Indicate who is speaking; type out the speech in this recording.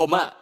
Speaker 1: 好慢